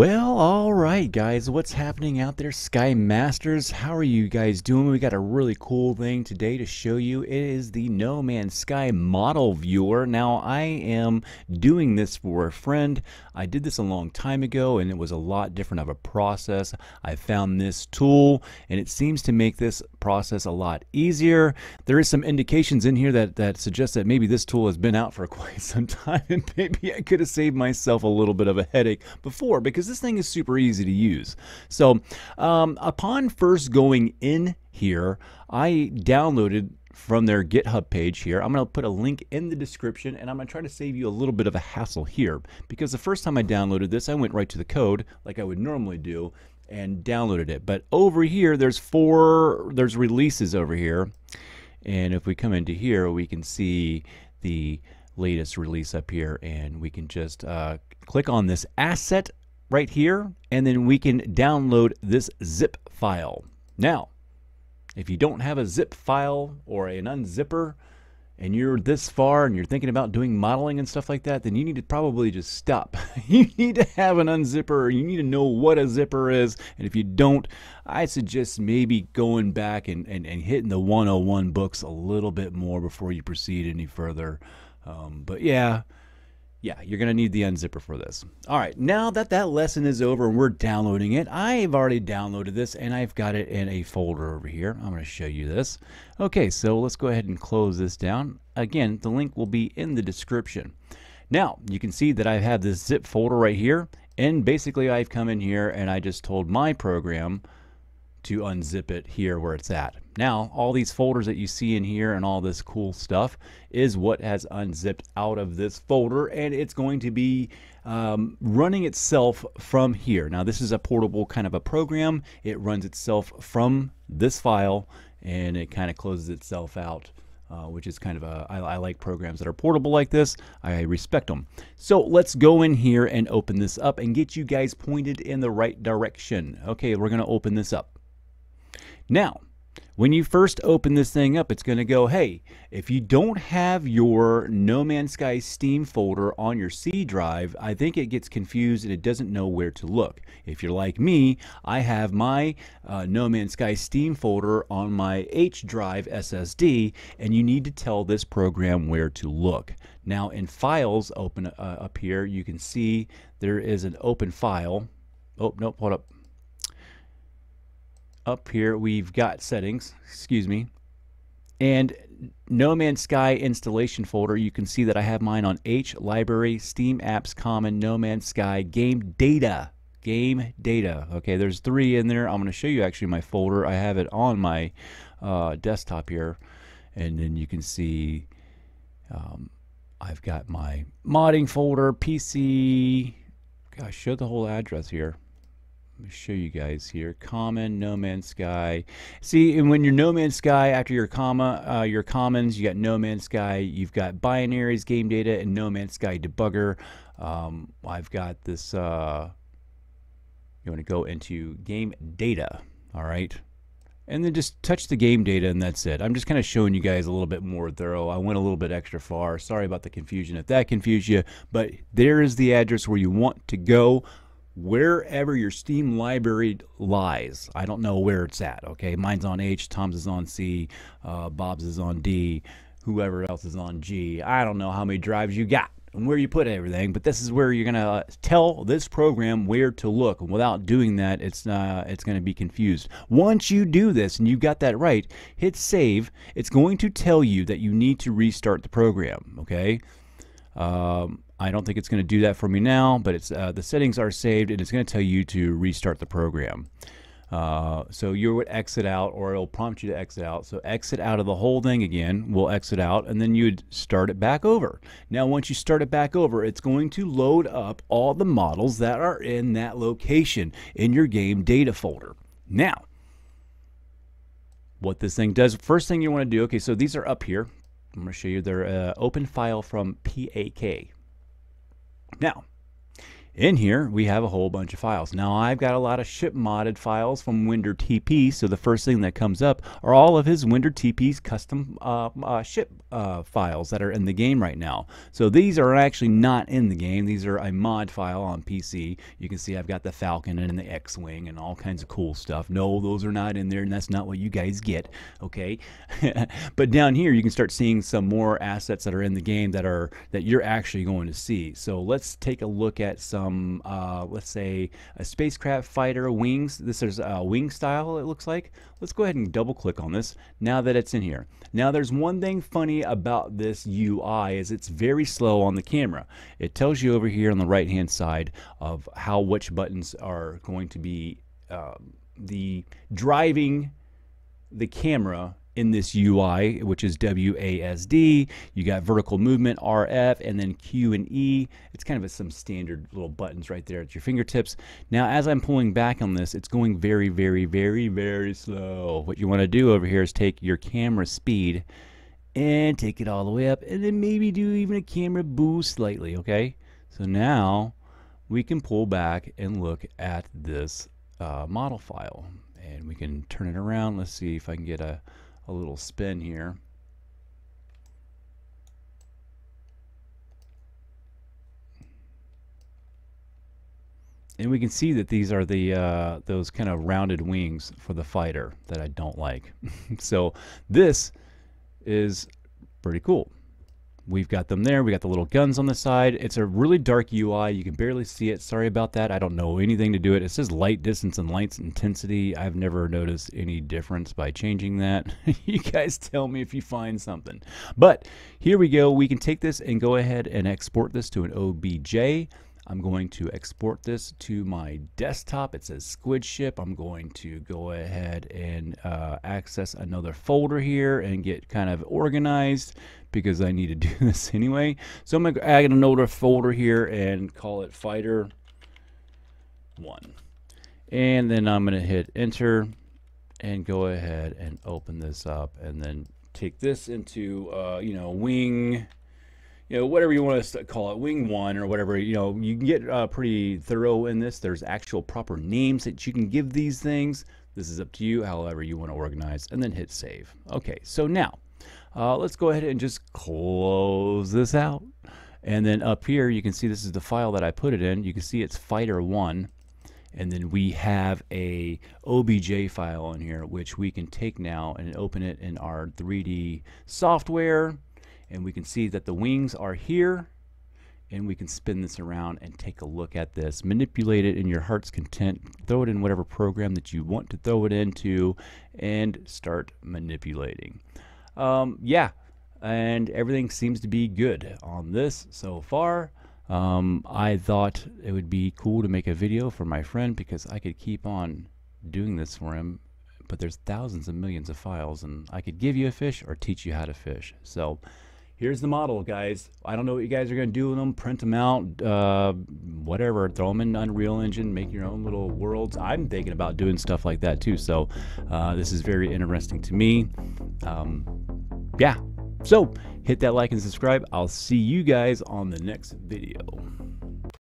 Well, all right, guys, what's happening out there, Sky Masters? How are you guys doing? We got a really cool thing today to show you. It is the No Man's Sky model viewer. Now, I am doing this for a friend. I did this a long time ago, and it was a lot different of a process. I found this tool, and it seems to make this process a lot easier. There is some indications in here that, that suggest that maybe this tool has been out for quite some time, and maybe I could have saved myself a little bit of a headache before, because this thing is super easy to use. So um, upon first going in here, I downloaded from their GitHub page here. I'm going to put a link in the description and I'm going to try to save you a little bit of a hassle here because the first time I downloaded this, I went right to the code like I would normally do and downloaded it. But over here, there's four, there's releases over here. And if we come into here, we can see the latest release up here and we can just uh, click on this asset right here, and then we can download this zip file. Now, if you don't have a zip file or an unzipper, and you're this far and you're thinking about doing modeling and stuff like that, then you need to probably just stop. you need to have an unzipper. You need to know what a zipper is. And if you don't, I suggest maybe going back and, and, and hitting the 101 books a little bit more before you proceed any further. Um, but yeah, yeah, you're going to need the unzipper for this. All right, now that that lesson is over and we're downloading it, I've already downloaded this and I've got it in a folder over here. I'm going to show you this. Okay, so let's go ahead and close this down. Again, the link will be in the description. Now, you can see that I have this zip folder right here, and basically I've come in here and I just told my program to unzip it here where it's at. Now, all these folders that you see in here and all this cool stuff is what has unzipped out of this folder and it's going to be um, running itself from here. Now, this is a portable kind of a program. It runs itself from this file and it kind of closes itself out. Uh, which is kind of a I, I like programs that are portable like this. I respect them. So let's go in here and open this up and get you guys pointed in the right direction. Okay, we're going to open this up. Now, when you first open this thing up, it's going to go, hey, if you don't have your No Man's Sky Steam folder on your C drive, I think it gets confused and it doesn't know where to look. If you're like me, I have my uh, No Man's Sky Steam folder on my H drive SSD, and you need to tell this program where to look. Now, in Files, open uh, up here, you can see there is an open file. Oh, nope, hold up up here we've got settings, excuse me, and No Man's Sky installation folder. You can see that I have mine on H, Library, Steam Apps, Common, No Man's Sky, Game Data. Game Data. Okay, there's three in there. I'm going to show you actually my folder. I have it on my uh, desktop here. And then you can see um, I've got my modding folder, PC. Gosh, show the whole address here. Let me show you guys here. Common, No Man's Sky. See, and when you're No Man's Sky, after your comma, uh, your commons, you got No Man's Sky. You've got binaries, game data, and No Man's Sky debugger. Um, I've got this. Uh, you want to go into game data, all right? And then just touch the game data, and that's it. I'm just kind of showing you guys a little bit more thorough. I went a little bit extra far. Sorry about the confusion if that confused you, but there is the address where you want to go wherever your Steam library lies. I don't know where it's at. Okay, mine's on H, Tom's is on C, uh, Bob's is on D, whoever else is on G. I don't know how many drives you got and where you put everything, but this is where you're gonna uh, tell this program where to look. And without doing that, it's uh, it's gonna be confused. Once you do this and you got that right, hit save. It's going to tell you that you need to restart the program. Okay. Um, I don't think it's going to do that for me now, but it's uh, the settings are saved and it's going to tell you to restart the program. Uh, so you would exit out or it'll prompt you to exit out. So exit out of the whole thing again. We'll exit out and then you'd start it back over. Now once you start it back over, it's going to load up all the models that are in that location in your game data folder. Now, what this thing does, first thing you want to do, okay, so these are up here. I'm going to show you their uh, open file from PAK. Now, in here we have a whole bunch of files. Now I've got a lot of ship modded files from Winder TP, so the first thing that comes up are all of his Winder TP's custom uh, uh, ship uh, files that are in the game right now. So these are actually not in the game. These are a mod file on PC. You can see I've got the Falcon and the X-Wing and all kinds of cool stuff. No, those are not in there and that's not what you guys get, okay? but down here you can start seeing some more assets that are in the game that are that you're actually going to see. So let's take a look at some um, uh, let's say a spacecraft fighter wings. This is a wing style it looks like. Let's go ahead and double click on this now that it's in here. Now there's one thing funny about this UI is it's very slow on the camera. It tells you over here on the right hand side of how which buttons are going to be uh, the driving the camera in this UI, which is WASD. You got vertical movement, RF, and then Q and E. It's kind of a, some standard little buttons right there at your fingertips. Now, as I'm pulling back on this, it's going very, very, very, very slow. What you want to do over here is take your camera speed and take it all the way up, and then maybe do even a camera boost slightly, okay? So now we can pull back and look at this uh, model file. And we can turn it around. Let's see if I can get a a little spin here. And we can see that these are the uh, those kind of rounded wings for the fighter that I don't like. so this is pretty cool. We've got them there. We got the little guns on the side. It's a really dark UI. You can barely see it. Sorry about that. I don't know anything to do it. It says light distance and light intensity. I've never noticed any difference by changing that. you guys tell me if you find something. But here we go. We can take this and go ahead and export this to an OBJ. I'm going to export this to my desktop. It says Squid Ship. I'm going to go ahead and uh, access another folder here and get kind of organized because I need to do this anyway. So I'm going to add another folder here and call it Fighter 1. And then I'm going to hit enter and go ahead and open this up and then take this into, uh, you know, wing you know, whatever you want to call it, Wing One or whatever, you know, you can get uh, pretty thorough in this. There's actual proper names that you can give these things. This is up to you, however you want to organize, and then hit save. Okay, so now uh, let's go ahead and just close this out. And then up here, you can see this is the file that I put it in. You can see it's Fighter One, and then we have a OBJ file in here, which we can take now and open it in our 3D software and we can see that the wings are here and we can spin this around and take a look at this. Manipulate it in your heart's content. Throw it in whatever program that you want to throw it into and start manipulating. Um, yeah and everything seems to be good on this so far. Um, I thought it would be cool to make a video for my friend because I could keep on doing this for him but there's thousands and millions of files and I could give you a fish or teach you how to fish. So here's the model, guys. I don't know what you guys are going to do with them. Print them out, uh, whatever. Throw them in Unreal Engine. Make your own little worlds. I'm thinking about doing stuff like that too. So uh, this is very interesting to me. Um, yeah. So hit that like and subscribe. I'll see you guys on the next video.